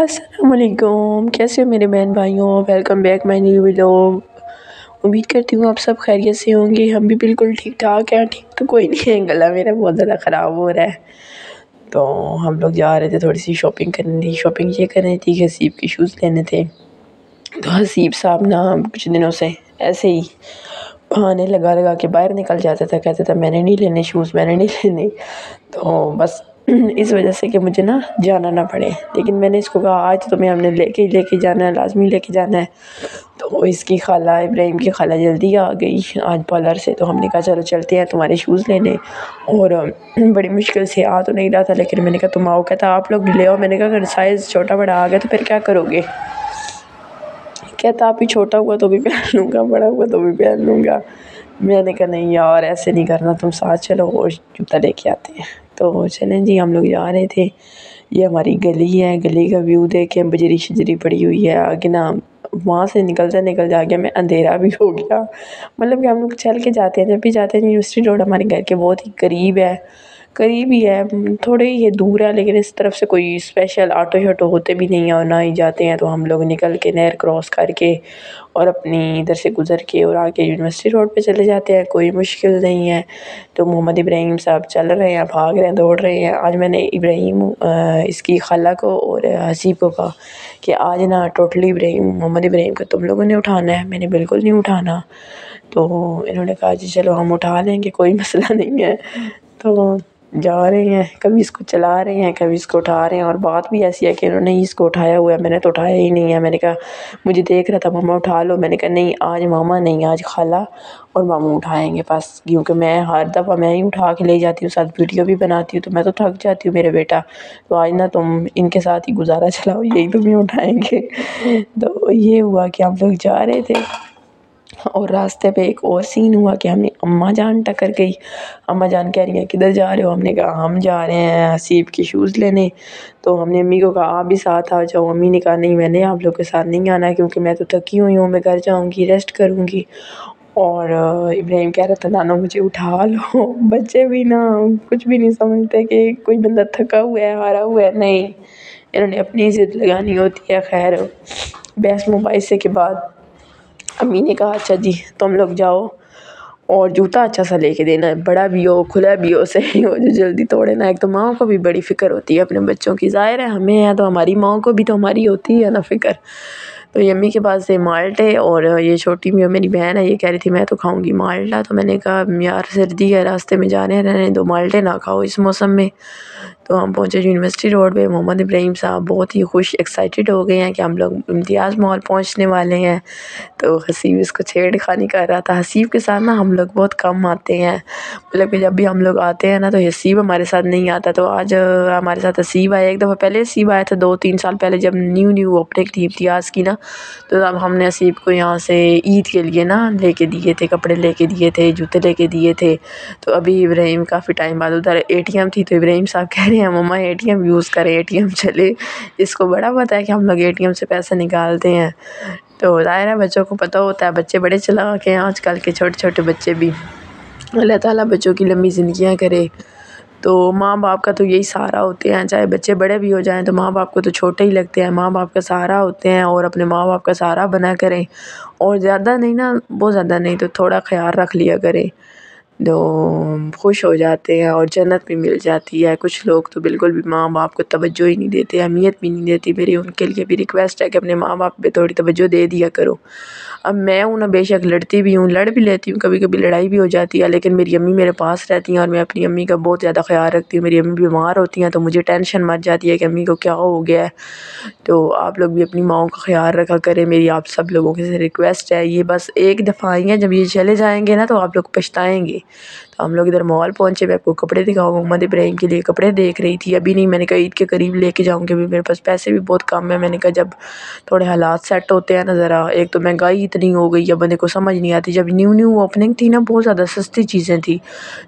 असलकुम कैसे हो मेरे बहन भाइयों? Welcome back my new vlog उम्मीद करती हूँ आप सब खैरियत से होंगे। हम भी बिल्कुल ठीक ठाक हैं। ठीक तो कोई नहीं है। गला मेरा बहुत ज़्यादा ख़राब हो रहा है। तो हम लोग जा रहे थे थोड़ी सी शॉपिंग करनी थी शॉपिंग ये कर रही थी कि हसीब के शूज़ लेने थे। तो हसीब साहब ना कुछ दिनों से ऐसे ही बहाने लगा लगा के बाहर निकल जाता था। कहता था, मैंने नहीं लेने शूज़ मैंने नहीं लेने। तो बस इस वजह से कि मुझे ना जाना ना पड़े। लेकिन मैंने इसको कहा, आज तो मैं हमने लेके ही लेके जाना है, लाजमी लेके जाना है। तो इसकी खाला, इब्राहिम की खाला जल्दी आ गई। आज पार्लर से तो हमने कहा, चलो चलते हैं तुम्हारे शूज़ लेने। और, बड़ी मुश्किल से आ तो नहीं रहा था, लेकिन मैंने कहा, तुम आओ। कहता, आप लोग ले आओ। मैंने कहा, अगर साइज़ छोटा बड़ा आ गया तो फिर क्या करोगे? कहता, आप ही छोटा हुआ तो भी पहन लूँगा, बड़ा हुआ तो भी पहन लूँगा। मैंने कहा, नहीं यार, ऐसे नहीं करना, तुम साथ चलो और जूता लेके आते हैं। तो चलें जी हम लोग जा रहे थे। ये हमारी गली है, गली का व्यू देखें बजरी शजरी पड़ी हुई है आगे ना। वहाँ से निकलता निकल जा गया मैं अंधेरा भी हो गया। मतलब कि हम लोग चल के जाते हैं जब भी जाते हैं यूनिवर्सिटी रोड हमारे घर के बहुत ही करीब है। करीब ही है थोड़े ही दूर है, लेकिन इस तरफ़ से कोई स्पेशल ऑटो शोटो होते भी नहीं है और ना ही जाते हैं तो हम लोग निकल के नहर क्रॉस करके और अपनी इधर से गुज़र के और आके यूनिवर्सिटी रोड पे चले जाते हैं, कोई मुश्किल नहीं है। तो मोहम्मद इब्राहिम साहब चल रहे हैं, भाग रहे हैं, दौड़ रहे हैं। आज मैंने इब्राहिम इसकी खाला को और हसीब को कहा कि आज ना टोटली इब्राहिम, मोहम्मद इब्राहिम को तुम लोगों ने उठाना है। मैंने बिल्कुल नहीं उठाना। तो इन्होंने कहा जी, चलो हम उठा लेंगे, कोई मसला नहीं है। तो जा रहे हैं, कभी इसको चला रहे हैं, कभी इसको उठा रहे हैं और बात भी ऐसी है कि इन्होंने ही इसको उठाया हुआ है, मैंने तो उठाया ही नहीं है। मैंने कहा, मुझे देख रहा था, मामा उठा लो। मैंने कहा, नहीं, आज मामा नहीं, आज खाला। और मामू उठाएँगे बस, क्योंकि मैं हर दफ़ा मैं ही उठा के ले जाती हूँ, साथ वीडियो भी बनाती हूँ तो मैं तो थक जाती हूँ मेरे बेटा। तो आज ना तुम इनके साथ ही गुजारा चलाओ, यही तुम्हें उठाएँगे। तो ये हुआ कि हम लोग जा रहे थे। और रास्ते पे एक और सीन हुआ कि हमें अम्मा जान टकर गई अम्मा जान कह रही हैं, किधर जा रहे हो? हमने कहा, हम जा रहे हैं हसीब के शूज़ लेने। तो हमने अम्मी को कहा, आप भी साथ आ जाओ। अम्मी ने कहा, नहीं, मैंने आप लोग के साथ नहीं आना क्योंकि मैं तो थकी हुई हूँ, मैं घर जाऊँगी रेस्ट करूँगी। और इब्राहिम कह रहा था, नाना, मुझे उठा लो। बच्चे भी ना, कुछ भी नहीं समझते कि कोई बंदा थका हुआ है, हारा हुआ है, नहीं। इन्होंने अपनी ज़िद लगानी होती है, खैर। बहस मोबाइल से के बाद अम्मी ने कहा अच्छा जी, तुम लोग जाओ और जूता अच्छा सा लेके देना बड़ा भी हो, खुला भी हो, सही हो, जो जल्दी तोड़े ना। एक तो माओ को भी बड़ी फ़िक्र होती है अपने बच्चों की। ज़ाहिर है, हमें है तो हमारी माओ को भी तो हमारी होती है ना फ़िक्र। तो ये अम्मी के पास से माल्टे और ये छोटी भी मेरी बहन है, ये कह रही थी, मैं तो खाऊँगी माल्टा। तो मैंने कहा यार, सर्दी है, रास्ते में जा रहे हैं रहने दो, माल्टे ना खाओ इस मौसम में। तो हम पहुँचे यूनिवर्सिटी रोड पे। मोहम्मद इब्राहिम साहब बहुत ही खुश एक्साइटेड हो गए हैं कि हम लोग इम्तियाज़ मॉल पहुँचने वाले हैं। तो हसीब इसको छेड़खानी कर रहा था। हसीब के साथ ना हम लोग बहुत कम आते हैं। मतलब कि जब भी हम लोग आते हैं ना तो हसीब हमारे साथ नहीं आता। तो आज हमारे साथ हसीब आया। एक दफ़ा पहले हसीब आया था दो तीन साल पहले जब न्यू न्यू ओपनिंग थी इम्तियाज़ की ना। तो तब हमने हसीब को यहाँ से ईद के लिए ना लेके दिए थे, कपड़े लेके दिए थे, जूते लेके दिए थे। तो अभी इब्राहिम काफ़ी टाइम बाद उधर एटीएम थी तो इब्राहिम साहब कह रहे हैं मम्मा एटीएम यूज़ करें एटीएम चले। इसको बड़ा पता है कि हम लोग एटीएम से पैसे निकालते हैं। तो ज़ाहिर है, बच्चों को पता होता है, बच्चे बड़े चला के हैं, आजकल के छोटे छोटे बच्चे भी। अल्लाह ताला बच्चों की लंबी ज़िंदगियाँ करे। तो माँ बाप का तो यही सहारा होते हैं। चाहे बच्चे बड़े भी हो जाएँ तो माँ बाप को तो छोटे ही लगते हैं। माँ बाप का सहारा होते हैं और अपने माँ बाप का सहारा बना करें। और ज़्यादा नहीं ना, बहुत ज़्यादा नहीं तो थोड़ा ख्याल रख लिया करें। तो खुश हो जाते हैं और जन्नत भी मिल जाती है। कुछ लोग तो बिल्कुल भी माँ बाप को तवज्जो ही नहीं देते, अहमियत भी नहीं देती। मेरी उनके लिए भी रिक्वेस्ट है कि अपने माँ बाप पे थोड़ी तवज्जो दे दिया करो। अब मैं हूँ ना, बेशक लड़ती भी हूँ, लड़ भी लेती हूँ कभी कभी लड़ाई भी हो जाती है, लेकिन मेरी अम्मी मेरे पास रहती हैं और मैं अपनी अम्मी का बहुत ज़्यादा ख्याल रखती हूँ। मेरी अम्मी बीमार होती हैं तो मुझे टेंशन मच जाती है कि अम्मी को क्या हो गया है। तो आप लोग भी अपनी माओ का ख्याल रखा करें, मेरी आप सब लोगों से रिक्वेस्ट है, ये बस एक दफ़ा आई हैं, जब ये चले जाएँगे ना तो आप लोग पछताएँगे। तो हम लोग इधर मॉल पहुँचे, मैं आपको कपड़े दिखाऊँ, मोहम्मद इब्राहिम के लिए कपड़े देख रही थी, अभी नहीं, मैंने कहा ईद के करीब लेके जाऊँगी, अभी मेरे पास पैसे भी बहुत कम है, मैंने कहा जब थोड़े हालात सेट होते हैं ना ज़रा एक तो महँगाई इतनी हो गई है बंदे को समझ नहीं आती। जब न्यू न्यू ओपनिंग थी ना, बहुत ज़्यादा सस्ती चीज़ें थी।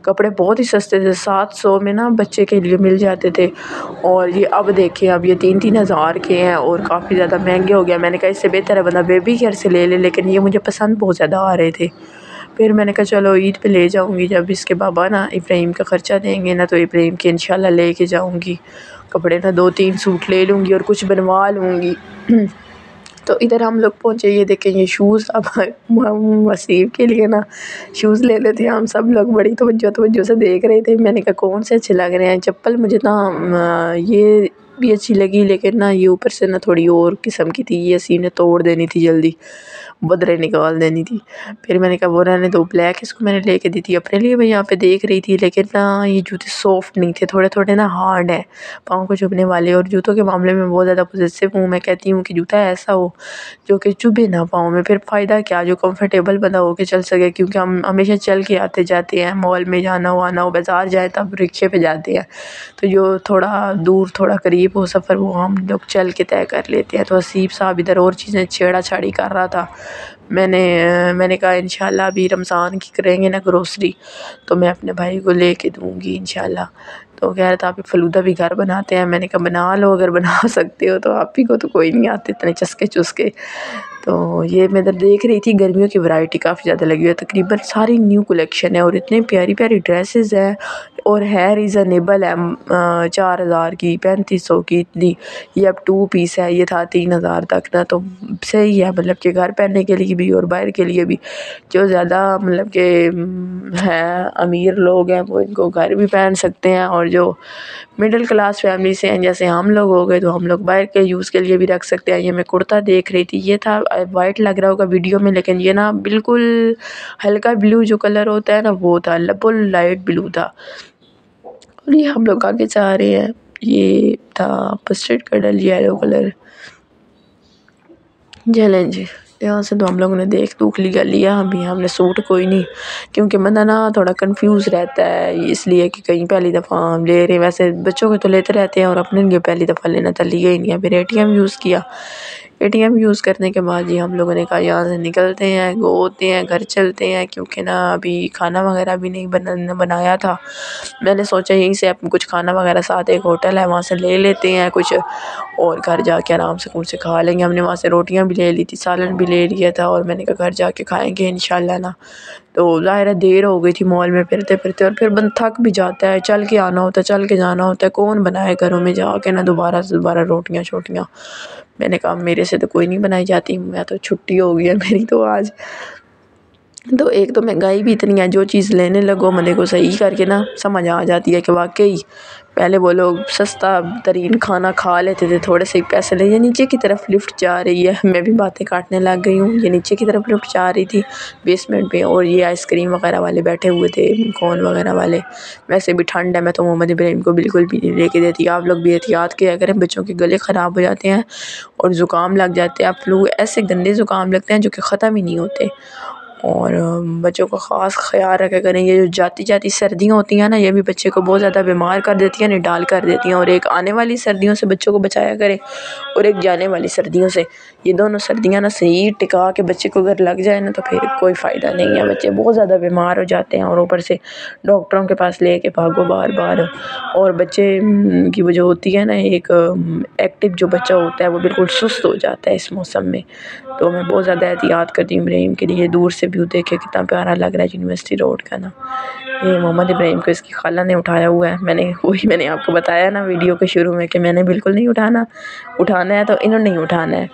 कपड़े बहुत ही सस्ते थे, सात सौ में ना बच्चे के लिए मिल जाते थे। और ये अब देखें अब ये तीन तीन हज़ार के हैं और काफ़ी ज़्यादा महँगे हो गया। मैंने कहा, इससे बेहतर है बंदा बेबी केयर से ले ले, लेकिन ये मुझे पसंद बहुत ज़्यादा आ रहे थे। फिर मैंने कहा, चलो, ईद पे ले जाऊँगी। जब इसके बाबा ना इब्राहिम का ख़र्चा देंगे ना तो इब्राहिम के इंशाल्लाह ले के जाऊँगी। कपड़े ना दो तीन सूट ले लूँगी और कुछ बनवा लूँगी। तो इधर हम लोग पहुँचे, ये देखें, ये शूज़ अब वसीब के लिए ना शूज़ ले लेते हैं हम सब लोग बड़ी तवज्जो तवज्जो से देख रहे थे। मैंने कहा, कौन से अच्छे लग रहे हैं? चप्पल मुझे ना ये भी अच्छी लगी, लेकिन ना ये ऊपर से ना थोड़ी और किस्म की थी, ये सी ने तोड़ देनी थी जल्दी, बदरे निकाल देनी थी। फिर मैंने कहा, वो रहने दो ब्लैक इसको मैंने लेके दी थी अपने लिए, मैं यहाँ पे देख रही थी, लेकिन ना ये जूते सॉफ्ट नहीं थे थोड़े थोड़े ना हार्ड है। पाँव को चुभने वाले, और जूतों के मामले में बहुत ज़्यादा पॉजिटिव हूँ, मैं कहती हूँ कि जूता ऐसा हो, जो कि चुभे ना पाँव में, फिर फ़ायदा क्या, जो कम्फर्टेबल बंदा होकर चल सके, क्योंकि हम हमेशा चल के आते जाते हैं मॉल में जाना हो आना हो, बाज़ार जाए, तब रिक्शे पर जाते हैं। तो जो थोड़ा दूर, थोड़ा करीब हो, सफ़र वो हम लोग चल के तय कर लेते हैं। तो असीब साहब इधर और चीज़ें छेड़ा छाड़ी कर रहा था। मैंने मैंने कहा, इंशाल्लाह अभी रमज़ान की करेंगे ना ग्रोसरी तो मैं अपने भाई को ले कर दूँगी इंशाल्लाह। तो कह रहा था, आप फ़लूदा भी घर बनाते हैं? मैंने कहा, बना लो, अगर बना सकते हो तो आप ही को तो कोई नहीं आते इतने चस्के चुस्के तो ये मैं इधर देख रही थी, गर्मियों की वैरायटी काफ़ी ज़्यादा लगी हुई है। तकरीबन सारी न्यू कलेक्शन है और इतनी प्यारी प्यारी ड्रेसेस हैं। और है रीज़नेबल है चार हज़ार की, पैंतीस सौ की इतनी। ये अब टू पीस है, ये था तीन हज़ार तक ना तो सही है मतलब कि घर पहनने के लिए भी और बाहर के लिए भी। जो ज़्यादा मतलब कि हैं, अमीर लोग हैं, वो इनको घर भी पहन सकते हैं और जो मिडिल क्लास फैमिली से हैं, जैसे हम लोग हो गए तो हम लोग बाहर के यूज़ के लिए भी रख सकते हैं। ये मैं कुर्ता देख रही थी, ये था वाइट लग रहा होगा वीडियो में, लेकिन ये ना बिल्कुल हल्का ब्लू जो कलर होता है ना, वो था बिल्कुल लाइट ब्लू था। और ये हम लोग आगे जा रहे हैं। ये था पस्टर्ड कलर येलो कलर चलें जी, यहाँ से तो हम लोगों ने देख दूख लिया लिया अभी हमने सूट कोई नहीं, क्योंकि बंदा ना थोड़ा कंफ्यूज रहता है, इसलिए कि कहीं पहली दफ़ा हम ले रहे हैं। वैसे बच्चों के तो लेते रहते हैं और अपने पहली दफ़ा लेना था, लिया ही नहीं है फिर ए यूज़ किया। एटीएम यूज़ करने के बाद ही हम लोगों ने कहा, यहाँ से निकलते हैं होते हैं, घर चलते हैं, क्योंकि ना अभी खाना वगैरह भी नहीं बना बनाया था। मैंने सोचा यहीं से कुछ खाना वगैरह साथ एक होटल है, वहाँ से ले लेते हैं कुछ और घर जाके आराम से कुछ खा लेंगे। हमने वहाँ से रोटियाँ भी ले ली थी, सालन भी ले लिया था और मैंने कहा, घर जाके खाएँगे इन ना। तो ज़ाहिर देर हो गई थी मॉल में फिरते फिरते और फिर बंद थक भी जाता है, चल के आना होता है चल के जाना होता है, कौन बनाए घरों में जाके ना दोबारा से दोबारा रोटियाँ शोटियाँ मैंने कहा, मेरे से तो कोई नहीं बनाई जाती, मैं तो छुट्टी हो गई है, मेरी तो आज तो एक तो महँगाई भी इतनी है, जो चीज़ लेने लगो मदे को सही करके ना समझ आ जाती है कि वाकई पहले वो लोग सस्ता तरीन खाना खा लेते थे, थोड़े से पैसे ले, ये नीचे की तरफ़ लिफ्ट जा रही है। मैं भी बातें काटने लग गई हूँ, ये नीचे की तरफ़ लिफ्ट जा रही थी बेसमेंट पे, और ये आइसक्रीम वगैरह वाले बैठे हुए थे कौन वगैरह वाले। वैसे भी ठंड है, मैं तो मोहम्मद इब्राहिम को बिल्कुल भी नहीं लेके देती। आप लोग भी एहतियात किया करें, बच्चों के गले ख़राब हो जाते हैं, और ज़ुकाम लग जाते हैं। फ्लू ऐसे गंदे ज़ुकाम लगते हैं, जो कि ख़त्म ही नहीं होते। और बच्चों का ख़ास ख्याल रखा करें ये जो जाती जाती सर्दियाँ होती हैं ना, ये भी बच्चे को बहुत ज़्यादा बीमार कर देती हैं, निडाल कर देती हैं। और एक आने वाली सर्दियों से बच्चों को बचाया करें और एक जाने वाली सर्दियों से। ये दोनों सर्दियाँ ना सही टिका के बच्चे को अगर लग जाए ना तो फिर कोई फ़ायदा नहीं है। बच्चे बहुत ज़्यादा बीमार हो जाते हैं और ऊपर से डॉक्टरों के पास ले भागो बार बार और बच्चे की वो जो होती है ना, एक एक्टिव जो बच्चा होता है, वो बिल्कुल सुस्त हो जाता है इस मौसम में। तो मैं बहुत ज़्यादा एहतियात करती हूँ इब्राहिम के लिए, दूर से व्यू देखे कितना प्यारा लग रहा है यूनिवर्सिटी रोड का ना। ये मोहम्मद इब्राहिम को इसकी खाला ने उठाया हुआ है। मैंने, वही मैंने आपको बताया ना वीडियो के शुरू में कि मैंने बिल्कुल नहीं उठाना। उठाना है तो इन्होंने नहीं उठाना है।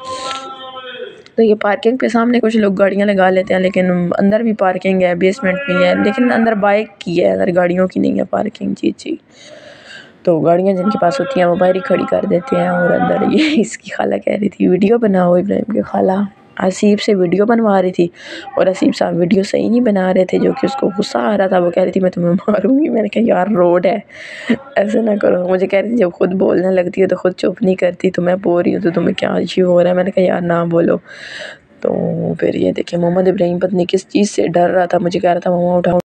तो ये पार्किंग पे सामने कुछ लोग गाड़ियाँ लगा लेते हैं, लेकिन अंदर भी पार्किंग है बेसमेंट भी है, लेकिन अंदर बाइक की है, अंदर गाड़ियों की नहीं है पार्किंग जी जी। तो गाड़ियाँ जिनके पास होती हैं, वो बाहर ही खड़ी कर देते हैं और अंदर ये इसकी खाला कह रही थी, वीडियो बनाओ इब्राहिम की खाला। हसीब से वीडियो बनवा रही थी और असीब साहब वीडियो सही नहीं बना रहे थे, जो कि उसको गुस्सा आ रहा था। वो कह रही थी, मैं तुम्हें मारूँगी। मैंने कहा, यार, रोड है। ऐसे ना करो। मुझे कह रही थी, जब खुद बोलने लगती है तो खुद चुप नहीं करती तो मैं बोल रही हूँ तो तुम्हें क्या अच्छी हो रहा है? मैंने कहा, यार, ना बोलो। तो फिर ये देखिए, मोहम्मद इब्राहिम पत्नी किस चीज़ से डर रहा था। मुझे कह रहा था, मम्मा, उठाओ।